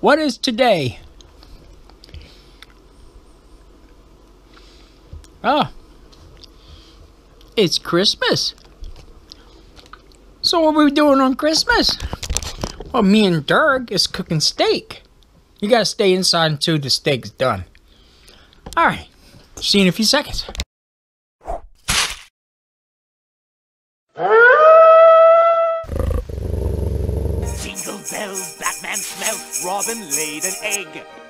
What is today? Ah, it's Christmas. So what are we doing on Christmas? Well, me and Dirk is cooking steak. You gotta stay inside until the steak's done. Alright, see you in a few seconds. Bells, Batman man smell, robin laid an egg.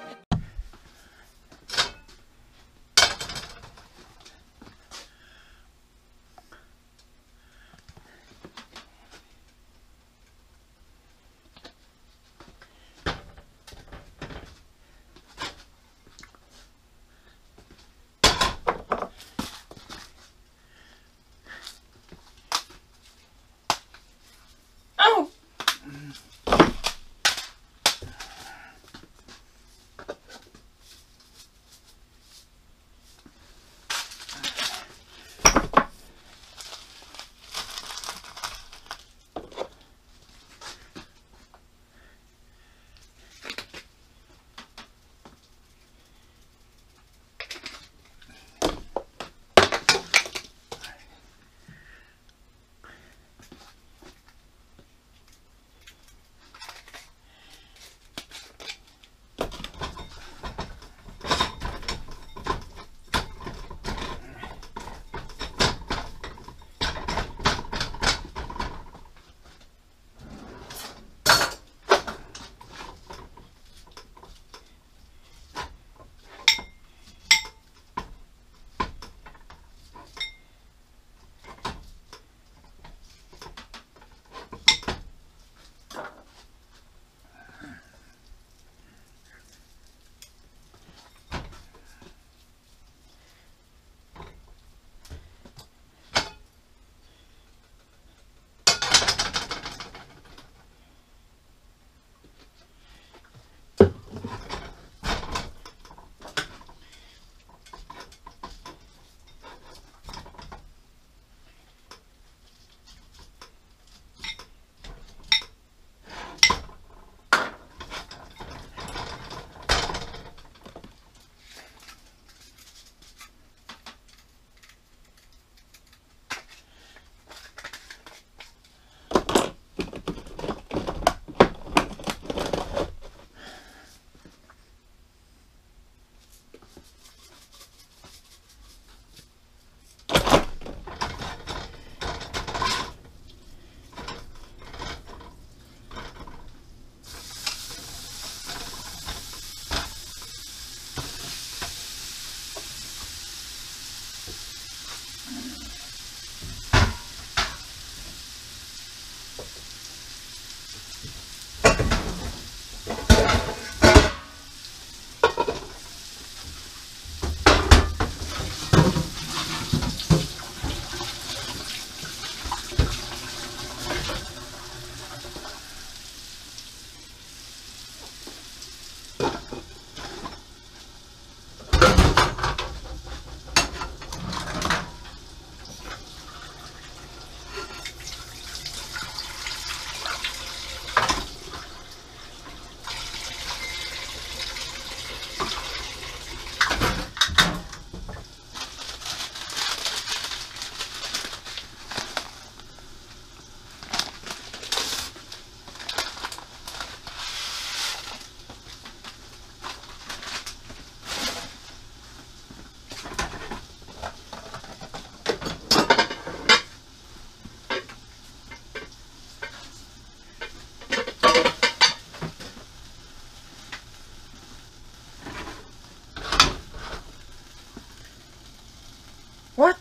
What?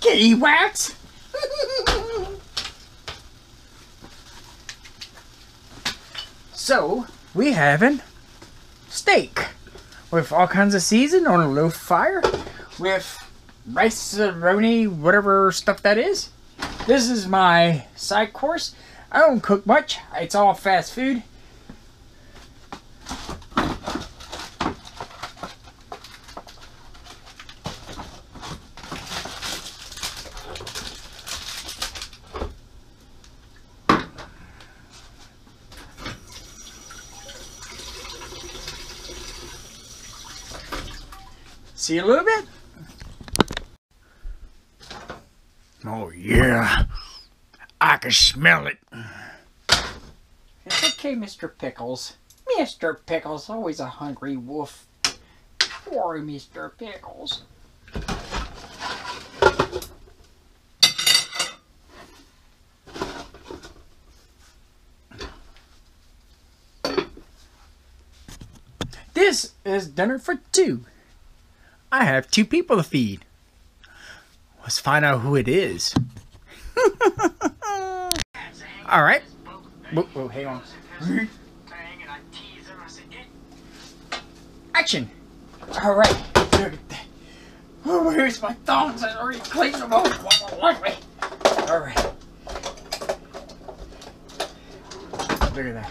Kitty wax? so, we have having steak with all kinds of season on a low fire with rice roni, whatever stuff that is. This is my side course. I don't cook much. It's all fast food. See you a little bit. Oh yeah, I can smell it. It's okay, Mr. Pickles. Mr. Pickles, always a hungry wolf. Poor Mr. Pickles. This is dinner for two. I have two people to feed. Let's find out who it is. All right. Whoa, whoa, hang on. Action. All right. Oh, where's my thongs? I already cleaned them off. All right. Look at that.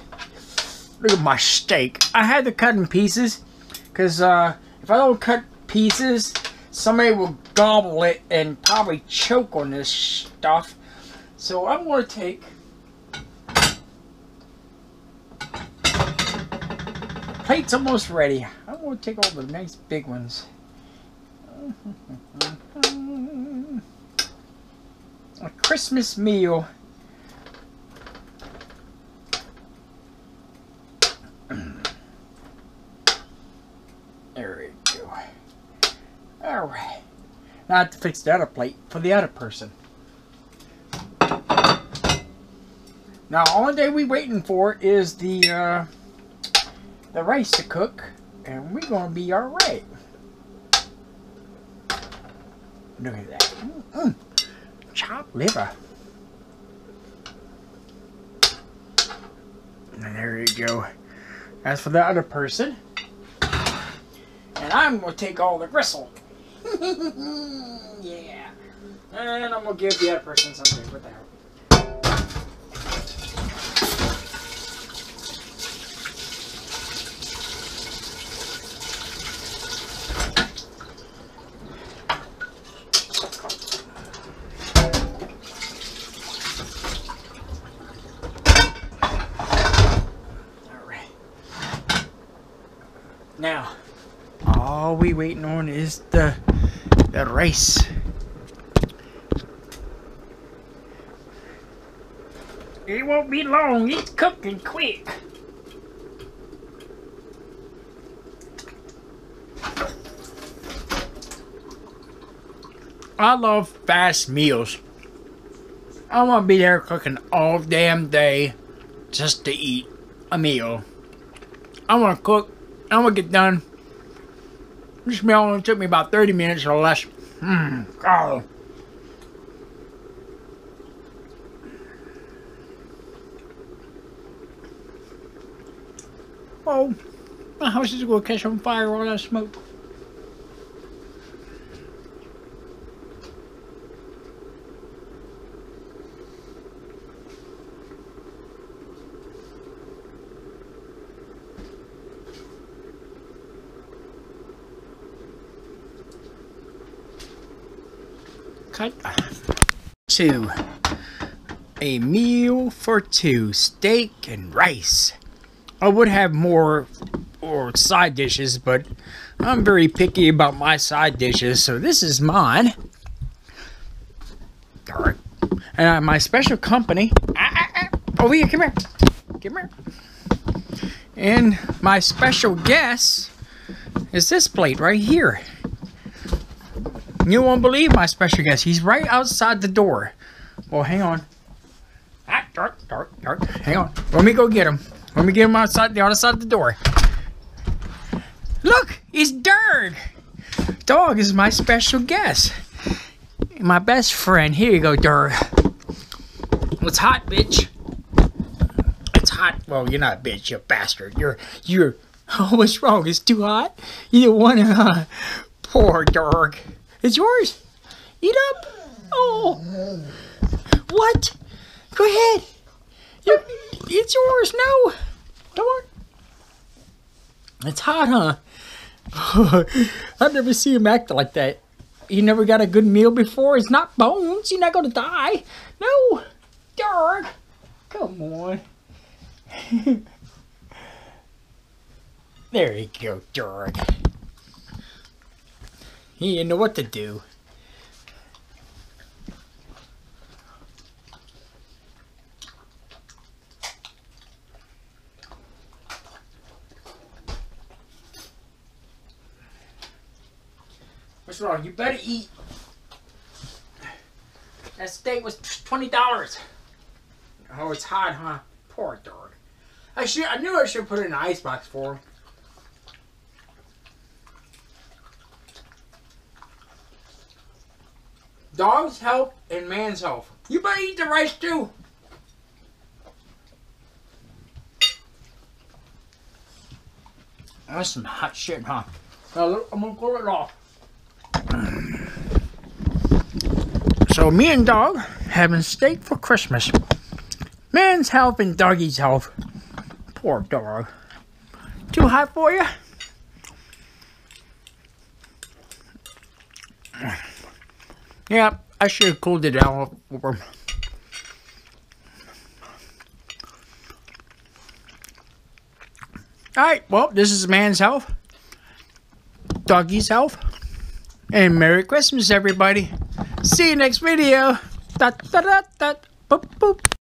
Look at my steak. I had to cut in pieces because uh, if I don't cut pieces, somebody will gobble it and probably choke on this stuff. So I'm going to take plate's almost ready. I'm going to take all the nice big ones. A Christmas meal. There we go. Alright. Now I have to fix the other plate for the other person. Now, only day we waiting for is the uh, the rice to cook, and we're gonna be all right. Look at that, mm -mm. chopped liver. And there you go. As for the other person, and I'm gonna take all the gristle. yeah. And I'm gonna give the other person something with that. Alright. Now, all we waiting on is the rice. It won't be long. It's cooking quick. I love fast meals. I want to be there cooking all damn day just to eat a meal. I want to cook. I want to get done. This meal only took me about 30 minutes or less. Hmm, God. Oh, my house is going to catch on fire all that smoke. Cut two. A meal for two, steak and rice. I would have more or side dishes, but I'm very picky about my side dishes, so this is mine. Alright. And uh, my special company. Ah, ah, ah. Over here, come here. Come here. And my special guest is this plate right here. You won't believe my special guest. He's right outside the door. Well, hang on. Ah, dark, dark, dark. Hang on. Let me go get him. Let me get him outside the other side of the door. Look, it's Dirk. Dog is my special guest. My best friend. Here you go, Dirk. It's hot, bitch. It's hot. Well, you're not a bitch, You're bastard. You're, you're, oh, what's wrong? It's too hot? You don't want to, uh, poor Dirk. It's yours. Eat up. Oh. What? Go ahead. You, it's yours. No. Come on. It's hot, huh? I've never seen him act like that. He never got a good meal before? It's not bones. You're not going to die. No. Dirk. Come on. there you go, Dirk. He didn't know what to do. What's wrong? You better eat. That steak was twenty dollars. Oh, it's hot, huh? Poor dog. I should. I knew I should put it in an icebox for him. Dog's health and man's health. You better eat the rice too. That's some hot shit, huh? Now, I'm gonna cool it off. So me and dog having steak for Christmas. Man's health and doggy's health. Poor dog. Too hot for you? Yeah, I should have cooled it down. Alright, well, this is man's health. Doggy's health. And Merry Christmas, everybody. See you next video. Da, da, da, da. Boop, boop.